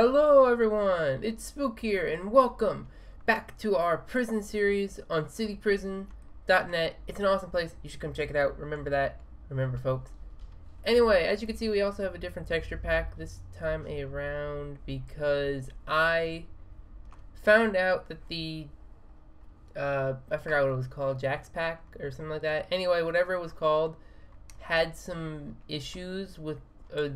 Hello everyone, it's Spook here and welcome back to our prison series on cityprison.net. It's an awesome place, you should come check it out, remember that, remember folks. Anyway, as you can see we also have a different texture pack this time around because I found out that the, uh, I forgot what it was called, Jack's Pack or something like that. Anyway, whatever it was called had some issues with a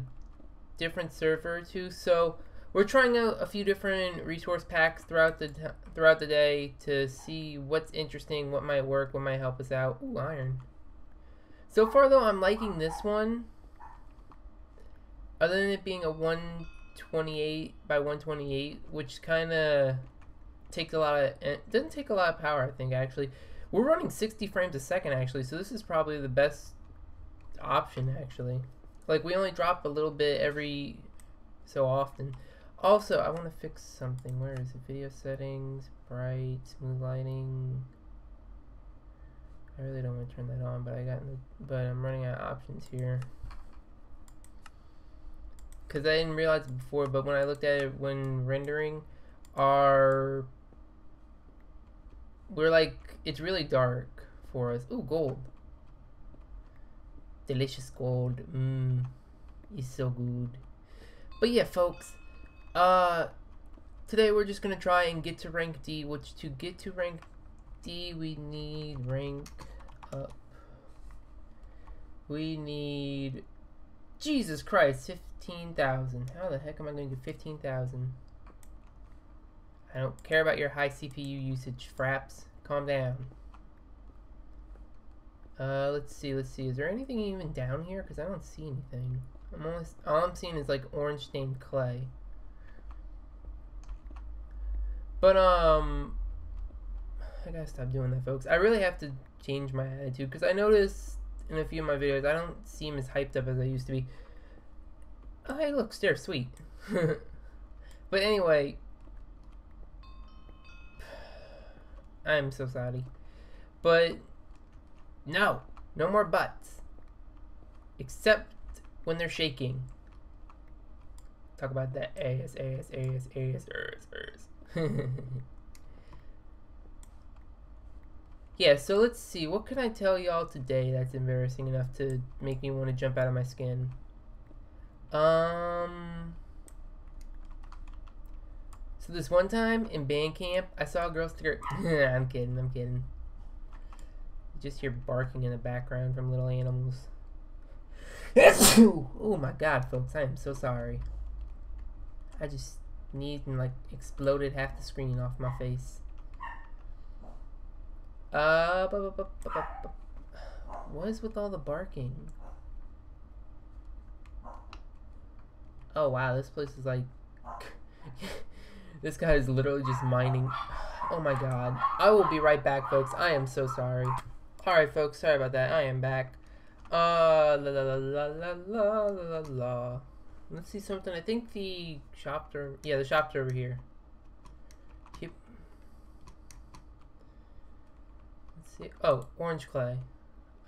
different server or two, so we're trying out a few different resource packs throughout the throughout the day to see what's interesting, what might work, what might help us out. Ooh, iron. So far though, I'm liking this one. Other than it being a 128 by 128, which kind of takes a lot of it doesn't take a lot of power. I think actually, we're running 60 frames a second actually, so this is probably the best option actually. Like we only drop a little bit every so often. Also, I want to fix something. Where is it? Video settings, bright, smooth lighting. I really don't want to turn that on, but I got, the, but I'm running out of options here. Cause I didn't realize it before, but when I looked at it when rendering, our we're like it's really dark for us. Ooh, gold. Delicious gold. Mmm, it's so good. But yeah, folks uh, today we're just gonna try and get to rank D, which to get to rank D, we need rank up. We need, Jesus Christ, 15,000. How the heck am I gonna get 15,000? I don't care about your high CPU usage, fraps. Calm down. Uh, let's see, let's see. Is there anything even down here? Because I don't see anything. I'm almost, all I'm seeing is like orange stained clay. But um, I gotta stop doing that, folks. I really have to change my attitude because I noticed in a few of my videos I don't seem as hyped up as I used to be. Oh, hey, look, stairs, sweet. but anyway, I'm so sorry. But no, no more butts. Except when they're shaking. Talk about that ass, ass, ass, ass, ass, ass. yeah, so let's see. What can I tell y'all today that's embarrassing enough to make me want to jump out of my skin? Um. So this one time in band camp, I saw a girl skirt. I'm kidding. I'm kidding. You just hear barking in the background from little animals. oh my god, folks! I am so sorry. I just sneezed and like exploded half the screen off my face. Uh, bu bu bu what is with all the barking? Oh wow, this place is like this guy is literally just mining. Oh my god. I will be right back, folks. I am so sorry. Alright, folks. Sorry about that. I am back. Uh, la la la la la la la la. Let's see something. I think the shop's are yeah, the shop's over here. Let's see. Oh, orange clay.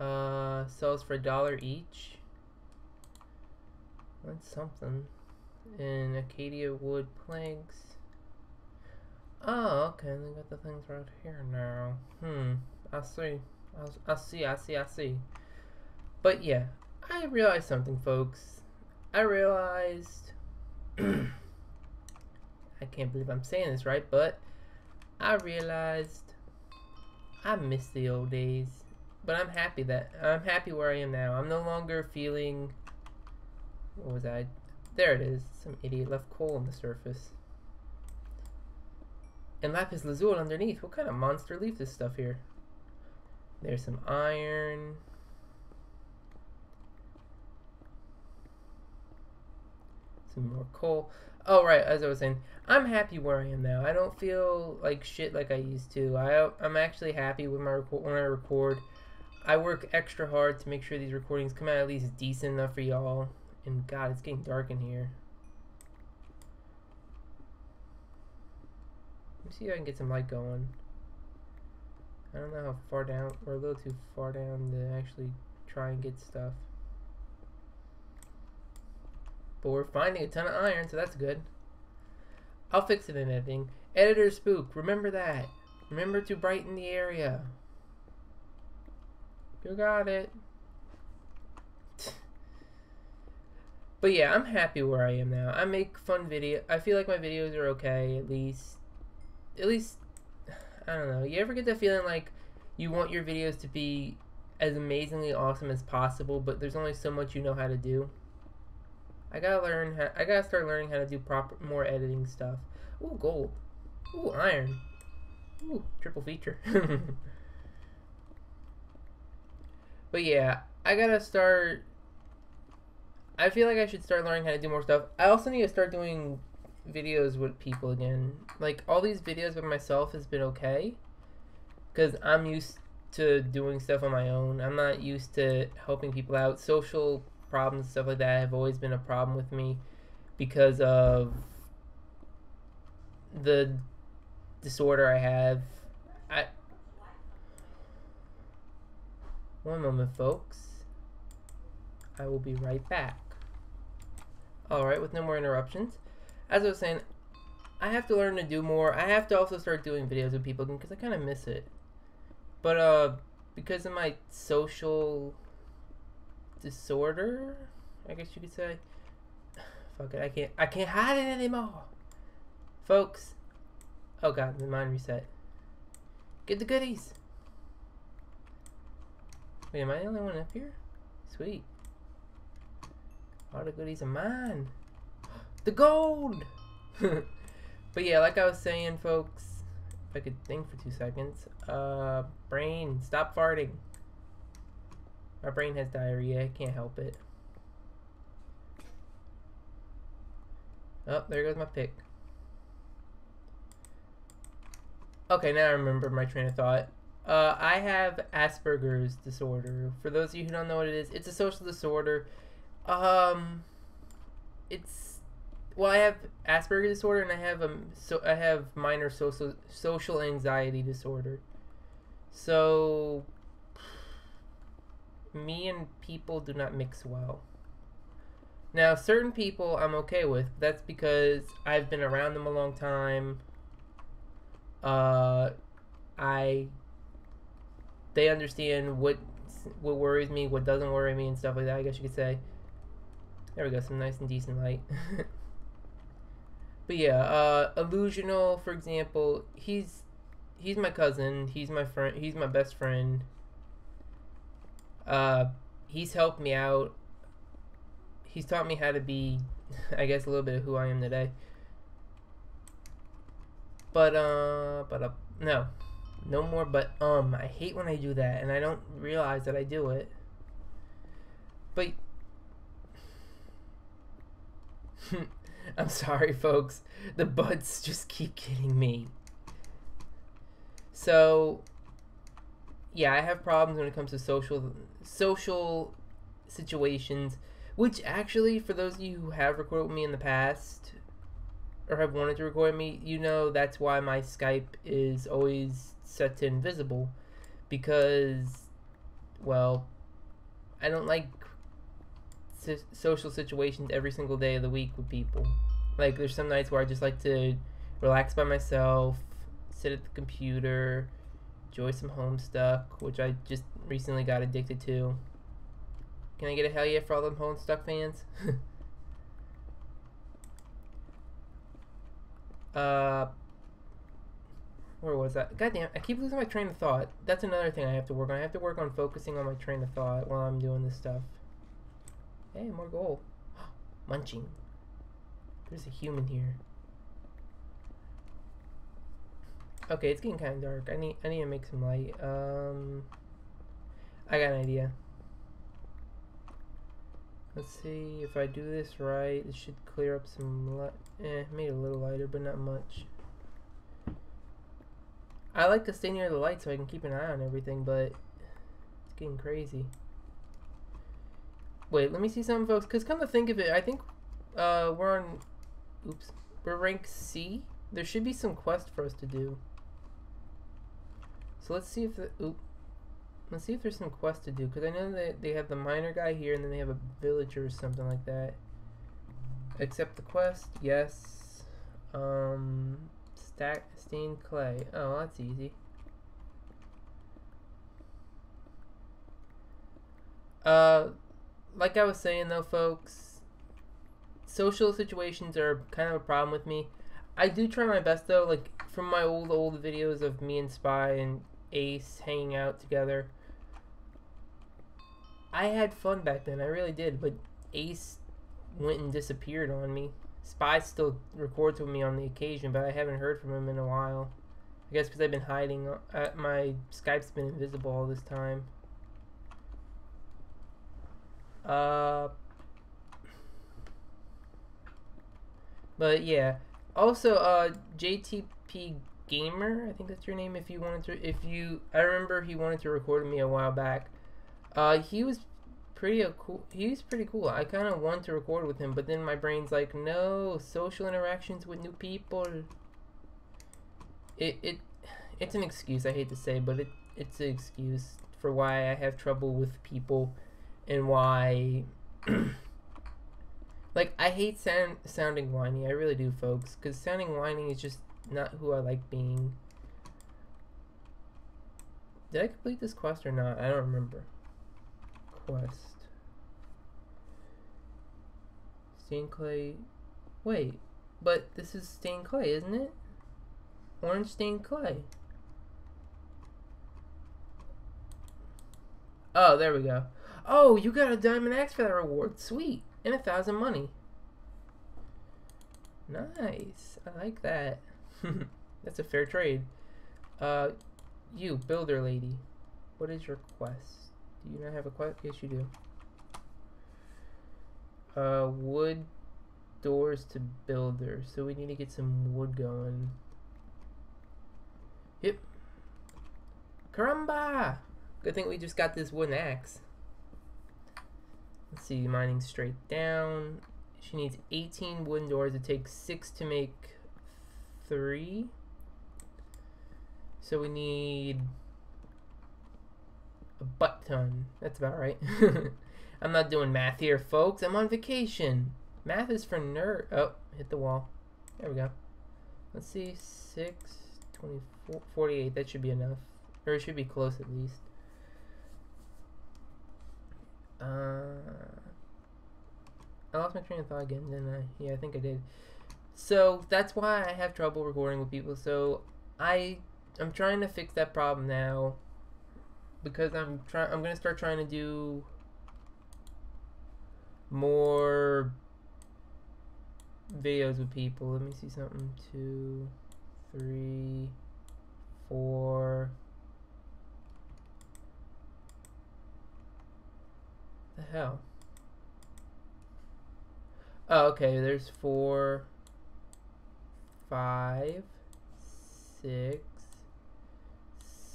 Uh, sells for a dollar each. That's something. And Acacia wood planks. Oh, okay. They got the things right here now. Hmm. I see. I see. I see. I see. But yeah, I realized something, folks. I realized I can't believe I'm saying this right, but I realized I miss the old days. But I'm happy that I'm happy where I am now. I'm no longer feeling what was I? There it is. Some idiot left coal on the surface. And lapis lazuli underneath. What kind of monster leaves this stuff here? There's some iron. Some more coal. Oh right, as I was saying, I'm happy where I am now. I don't feel like shit like I used to. I I'm actually happy with my when I record. I work extra hard to make sure these recordings come out at least decent enough for y'all. And God, it's getting dark in here. Let me see if I can get some light going. I don't know how far down. We're a little too far down to actually try and get stuff. But we're finding a ton of iron, so that's good. I'll fix it in editing. Editor spook, remember that. Remember to brighten the area. You got it. But yeah, I'm happy where I am now. I make fun video. I feel like my videos are okay, at least. At least, I don't know. You ever get the feeling like you want your videos to be as amazingly awesome as possible, but there's only so much you know how to do? I gotta learn. How, I gotta start learning how to do proper, more editing stuff. Ooh, gold. Ooh, iron. Ooh, triple feature. but yeah, I gotta start I feel like I should start learning how to do more stuff. I also need to start doing videos with people again. Like all these videos with myself has been okay because I'm used to doing stuff on my own. I'm not used to helping people out. Social problems, stuff like that, have always been a problem with me because of the disorder I have. I one moment, folks. I will be right back. Alright, with no more interruptions. As I was saying, I have to learn to do more. I have to also start doing videos with people because I kind of miss it. But, uh, because of my social disorder, I guess you could say. Fuck it, I can't, I can't hide it anymore. Folks. Oh god, the mind reset. Get the goodies. Wait, am I the only one up here? Sweet. All the goodies are mine. The gold! but yeah, like I was saying, folks, if I could think for two seconds. Uh, brain, stop farting. My brain has diarrhea. I can't help it. Oh, there goes my pick. Okay, now I remember my train of thought. Uh, I have Asperger's disorder. For those of you who don't know what it is, it's a social disorder um, it's well, I have Asperger's disorder and I have um so I have minor social social anxiety disorder. So me and people do not mix well. Now, certain people I'm okay with. That's because I've been around them a long time. Uh, I they understand what what worries me, what doesn't worry me, and stuff like that. I guess you could say. There we go, some nice and decent light. but yeah, uh, Illusional, for example, he's he's my cousin. He's my friend. He's my best friend. Uh, he's helped me out. He's taught me how to be, I guess, a little bit of who I am today. But uh, but uh, no, no more. But um, I hate when I do that, and I don't realize that I do it. But I'm sorry, folks. The buds just keep getting me. So, yeah, I have problems when it comes to social social situations. Which actually, for those of you who have recorded with me in the past, or have wanted to record me, you know that's why my Skype is always set to invisible. Because, well, I don't like social situations every single day of the week with people. Like there's some nights where I just like to relax by myself, sit at the computer, enjoy some Homestuck, which I just recently got addicted to. Can I get a hell yeah for all them Homestuck fans? uh, where was that? Goddamn, I keep losing my train of thought. That's another thing I have to work on. I have to work on focusing on my train of thought while I'm doing this stuff. Hey, more gold. Munching. There's a human here. Okay, it's getting kind of dark. I need I need to make some light. Um, I got an idea. Let's see if I do this right. This should clear up some light. Eh, made it a little lighter, but not much. I like to stay near the light so I can keep an eye on everything, but it's getting crazy. Wait, let me see something, folks. Because come to think of it, I think uh, we're on... Oops. We're rank C. There should be some quest for us to do. So let's see if... The, oop. Let's see if there's some quest to do. Because I know that they have the miner guy here, and then they have a villager or something like that. Accept the quest. Yes. Um, stack stained clay. Oh, that's easy. Uh, like I was saying though, folks, social situations are kind of a problem with me. I do try my best though, like from my old old videos of me and Spy and Ace hanging out together. I had fun back then, I really did, but Ace went and disappeared on me. Spy still records with me on the occasion, but I haven't heard from him in a while. I guess because I've been hiding. Uh, my Skype's been invisible all this time. Uh, but yeah. Also, uh, JTP Gamer, I think that's your name. If you wanted to, if you, I remember he wanted to record me a while back. Uh, he was pretty cool. He's pretty cool. I kind of want to record with him, but then my brain's like, no, social interactions with new people. It it it's an excuse. I hate to say, but it it's an excuse for why I have trouble with people, and why. like I hate sound sounding whiny. I really do, folks, because sounding whiny is just not who I like being. Did I complete this quest or not? I don't remember. Quest. Stained clay. Wait, but this is stained clay, isn't it? Orange stained clay. Oh, there we go. Oh, you got a diamond axe for that reward. Sweet. And a thousand money. Nice. I like that. That's a fair trade. Uh, you, builder lady. What is your quest? Do you not have a quest? Yes, you do. Uh, wood doors to builder. So we need to get some wood going. Yep. Caramba! Good thing we just got this wooden axe. Let's see, mining straight down. She needs 18 wooden doors. It takes 6 to make 3. So we need a butt ton. That's about right. I'm not doing math here, folks. I'm on vacation. Math is for nerd. Oh, hit the wall. There we go. Let's see. 6, 24, 48. That should be enough. Or it should be close at least. Uh, I lost my train of thought again, didn't I? Yeah, I think I did. So that's why I have trouble recording with people. So I I'm trying to fix that problem now because I'm trying I'm gonna start trying to do more videos with people. Let me see something. Two, three, four. The hell? Oh, okay. There's four, five, six,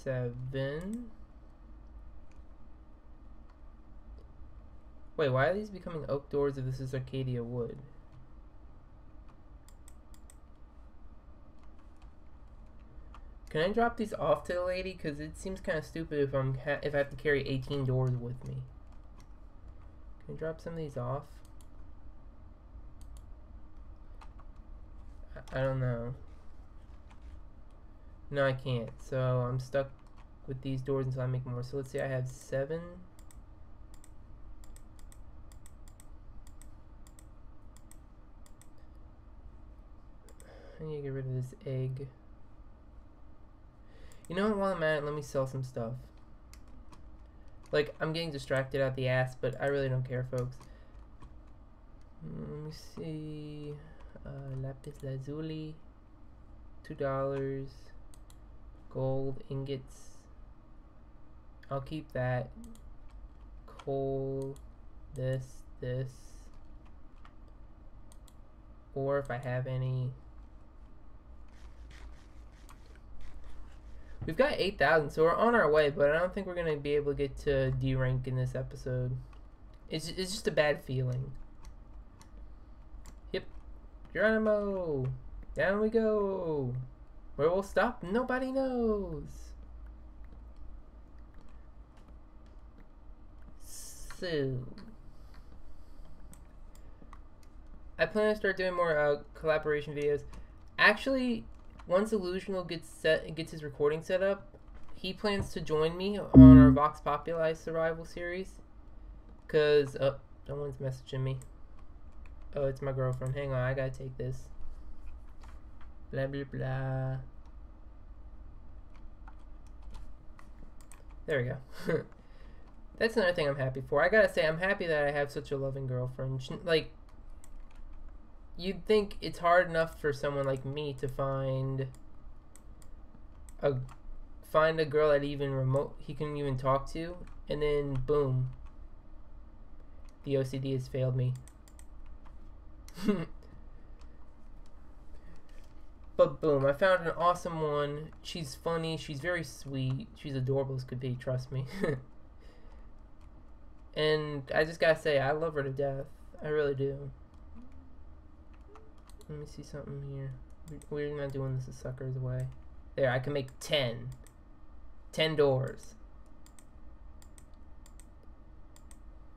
seven. Wait, why are these becoming oak doors if this is Arcadia wood? Can I drop these off to the lady? Because it seems kind of stupid if I'm if I have to carry 18 doors with me. Can I drop some of these off? I, don't know. No, I can't. So I'm stuck with these doors until I make more. So let's see, I have seven. I need to get rid of this egg. You know what, while I'm at it, let me sell some stuff. Like, I'm getting distracted out the ass, but I really don't care, folks. Mm, let me see. Uh, lapis lazuli. Two dollars. Gold ingots. I'll keep that. Coal. This. This. Or if I have any We've got 8,000, so we're on our way, but I don't think we're going to be able to get to D rank in this episode. It's, it's just a bad feeling. Geronimo! Down we go! Where we'll stop, nobody knows! So... I plan to start doing more uh, collaboration videos. Actually, once Illusional gets set gets his recording set up, he plans to join me on our Vox Populi Survival series. Cause oh, someone's messaging me. Oh, it's my girlfriend. Hang on, I gotta take this. Blah blah blah. There we go. That's another thing I'm happy for. I gotta say, I'm happy that I have such a loving girlfriend. She, like, you'd think it's hard enough for someone like me to find a find a girl that even remote he can even talk to, and then boom, the OCD has failed me. but boom, I found an awesome one. She's funny. She's very sweet. She's adorable as could be. Trust me. and I just gotta say, I love her to death. I really do. Let me see something here. We're not doing this the sucker's way. There, I can make 10. 10 doors.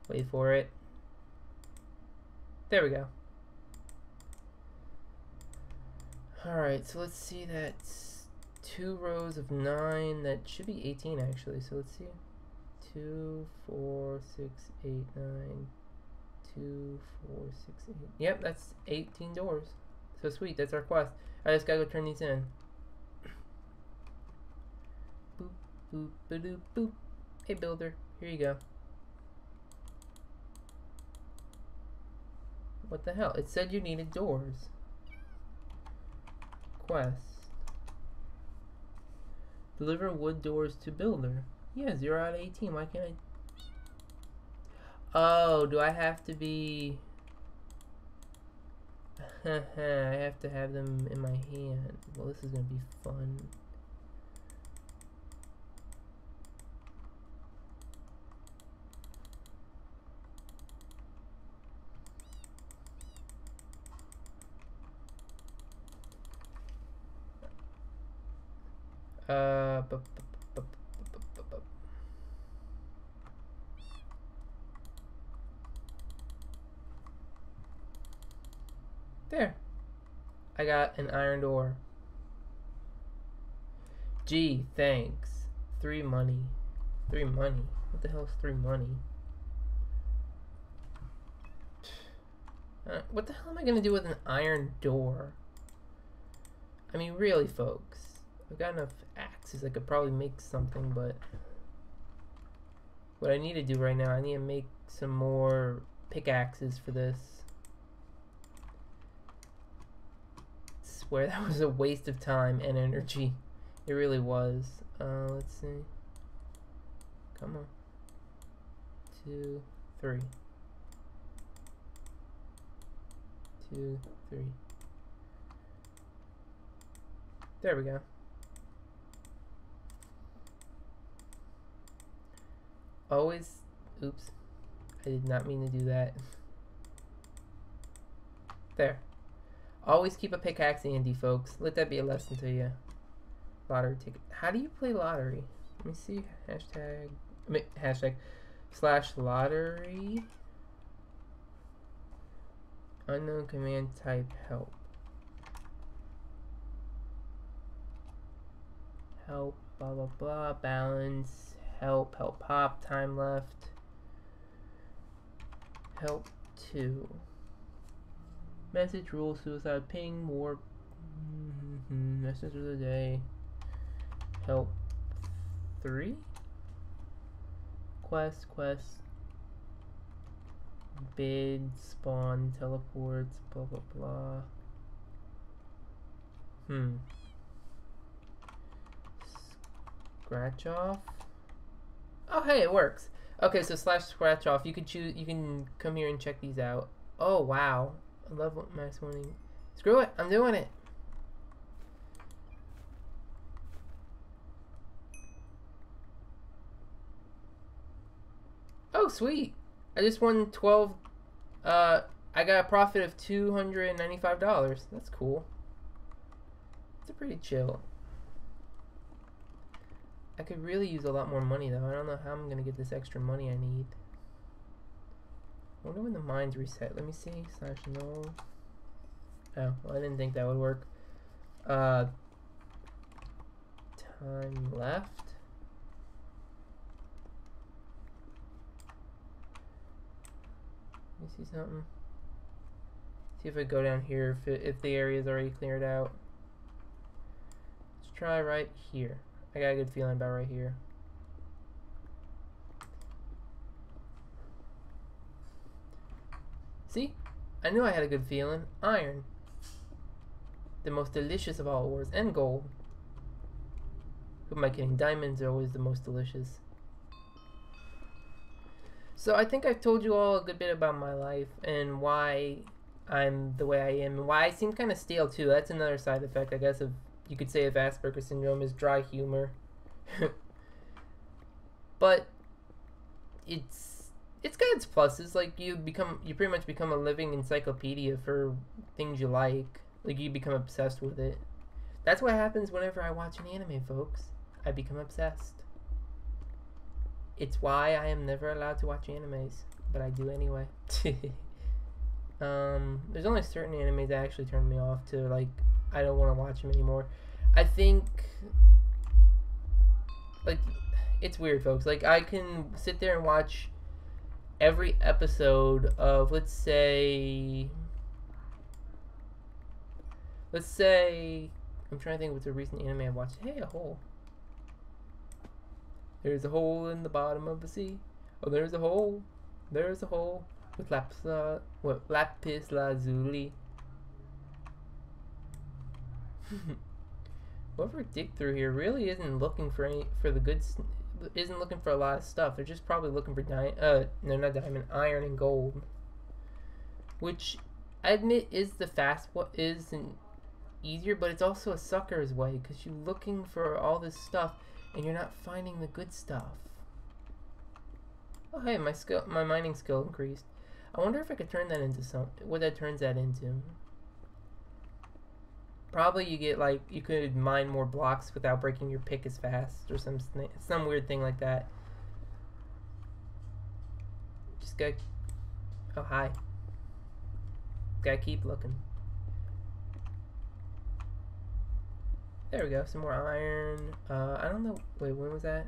Wait for it. There we go. Alright, so let's see that's two rows of nine. That should be 18 actually. So let's see. Two, four, six, eight, nine. Two, four, six, eight. Yep, that's 18 doors. So sweet, that's our quest. I just gotta go turn these in. boop, boop, ba doop, boop. Hey builder, here you go. What the hell? It said you needed doors. Quest. Deliver wood doors to builder. Yeah, 0 out of 18. Why can't I... Oh, do I have to be... I have to have them in my hand. Well, this is going to be fun. Uh, there. I got an iron door. Gee, thanks. Three money. Three money. What the hell is three money? Uh, what the hell am I gonna do with an iron door? I mean, really, folks. I've got enough axes. I could probably make something, but what I need to do right now, I need to make some more pickaxes for this. I swear that was a waste of time and energy. It really was. Uh, let's see. Come on. Two, three. Two, three. There we go. Always oops I did not mean to do that. There. Always keep a pickaxe handy folks. Let that be a lesson to you. Lottery ticket how do you play lottery? Let me see hashtag hashtag slash lottery. Unknown command type help. Help blah blah blah balance help, help pop, time left, help 2. Message, rule, suicide, ping, warp, mm -hmm, message of the day, help 3, quest, quest, bid, spawn, teleports, blah blah blah. Hmm. Scratch off? Oh, hey, it works. Okay, so slash scratch off. You can choose. You can come here and check these out. Oh wow, I love what max warning. Screw it, I'm doing it. Oh sweet, I just won twelve. Uh, I got a profit of two hundred ninety-five dollars. That's cool. It's a pretty chill. I could really use a lot more money though. I don't know how I'm gonna get this extra money I need. I wonder when the mines reset. Let me see. Slash no. Oh, well, I didn't think that would work. uh, time left. You see something? See if I go down here, if, it, if the area is already cleared out. Let's try right here. I got a good feeling about right here. See? I knew I had a good feeling. Iron. The most delicious of all ores. And gold. Who am I kidding? Diamonds are always the most delicious. So I think I've told you all a good bit about my life and why I'm the way I am and why I seem kind of stale too. That's another side effect, I guess, of you could say of Asperger's syndrome is dry humor. but it's it's got its pluses. Like you become you pretty much become a living encyclopedia for things you like. Like you become obsessed with it. That's what happens whenever I watch an anime, folks. I become obsessed. It's why I am never allowed to watch animes, but I do anyway. um, there's only certain animes that actually turn me off to like I don't want to watch them anymore. I think like it's weird, folks. Like I can sit there and watch every episode of let's say let's say I'm trying to think what's a recent anime I watched. Hey, a hole. There's a hole in the bottom of the sea. Oh, there's a hole. There's a hole with lapis, uh, what, lapis lazuli. Whoever dig through here really isn't looking for any for the good. Isn't looking for a lot of stuff. They're just probably looking for diamond. Uh, no, not diamond. Iron and gold. Which I admit is the fast. What is and easier, but it's also a sucker's way because you're looking for all this stuff and you're not finding the good stuff. Oh hey, my skill, my mining skill increased. I wonder if I could turn that into some, what that turns that into. Probably you get like, you could mine more blocks without breaking your pick as fast or some, some weird thing like that. Just go, oh hi. Gotta keep looking. There we go, some more iron. Uh, I don't know, wait, when was that?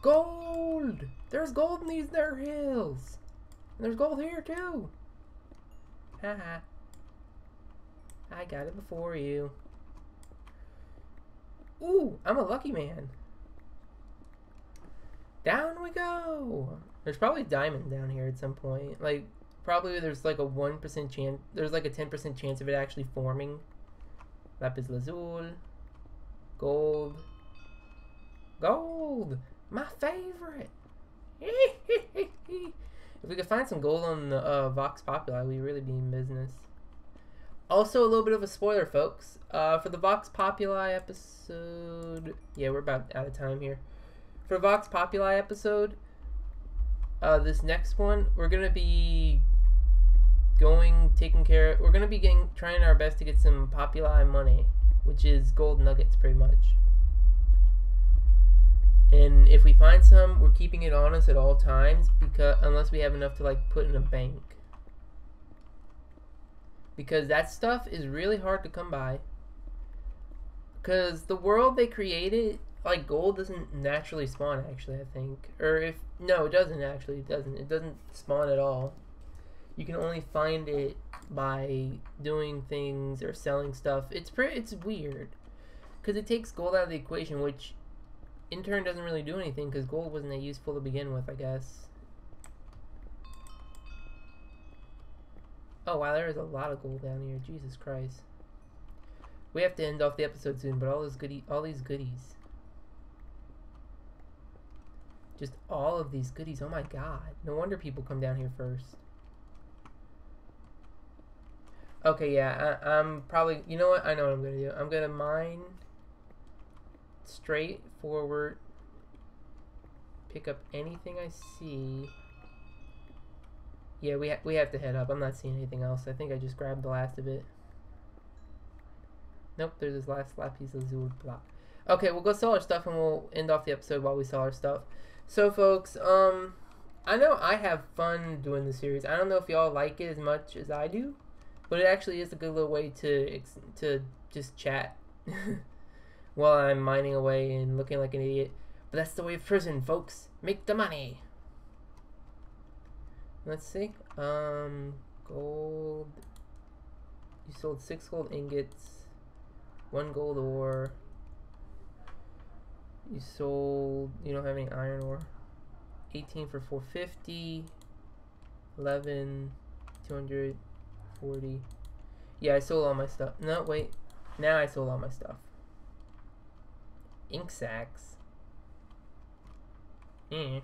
Gold! There's gold in these there hills! There's gold here too! Haha. I got it before you. Ooh, I'm a lucky man. Down we go! There's probably diamond down here at some point. Like, probably there's like a 1% chance, there's like a 10% chance of it actually forming. Lapis lazuli, gold, gold, my favorite. if we could find some gold on the uh, Vox Populi, we'd really be in business. Also, a little bit of a spoiler, folks. Uh, for the Vox Populi episode, yeah, we're about out of time here. For Vox Populi episode, uh, this next one, we're gonna be going, taking care. Of, We're gonna be getting, trying our best to get some Populi money, which is gold nuggets, pretty much. And if we find some, we're keeping it on us at all times because unless we have enough to like put in a bank. Because that stuff is really hard to come by. Because the world they created, like gold doesn't naturally spawn actually, I think. Or if no, it doesn't actually. It doesn't. It doesn't spawn at all. You can only find it by doing things or selling stuff. It's pretty it's weird. Cuz it takes gold out of the equation, which in turn doesn't really do anything because gold wasn't that useful to begin with, I guess. Oh wow, there is a lot of gold down here. Jesus Christ. We have to end off the episode soon, but all those goody all these goodies. Just all of these goodies. Oh my god. No wonder people come down here first. Okay, yeah, I, am probably, you know what? I know what I'm to do. I'm going to mine straight forward, pick up anything I see. Yeah, we, ha we have to head up. I'm not seeing anything else. I think I just grabbed the last of it. Nope, there's this last last piece of lazuli block. Okay, we'll go sell our stuff and we'll end off the episode while we sell our stuff. So, folks, um, I know I have fun doing the series. I don't know if y'all like it as much as I do, but it actually is a good little way to to just chat while I'm mining away and looking like an idiot. But that's the way of prison, folks. Make the money. Let's see. Um, gold. You sold six gold ingots, one gold ore. You sold. You don't have any iron ore. 18 for 450. 11, 240. Yeah, I sold all my stuff. No, wait. Now I sold all my stuff. Ink sacks. Mm.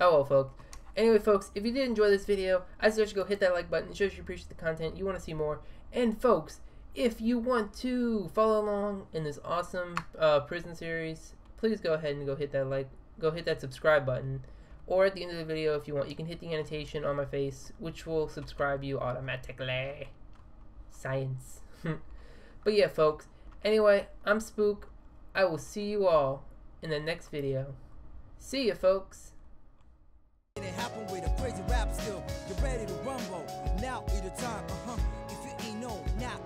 Oh well, folks. Anyway, folks, if you did enjoy this video, I suggest you go hit that like button. It shows you appreciate the content. You want to see more. And, folks, if you want to follow along in this awesome uh, prison series, please go ahead and go hit that like, go hit that subscribe button. Or at the end of the video, if you want, you can hit the annotation on my face, which will subscribe you automatically. Science. but yeah, folks. Anyway, I'm Spook. I will see you all in the next video. See ya, folks. It happened with a crazy rap still. You're ready to rumble. Now time. Uh huh. If you ain't know, now